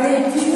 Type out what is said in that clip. you.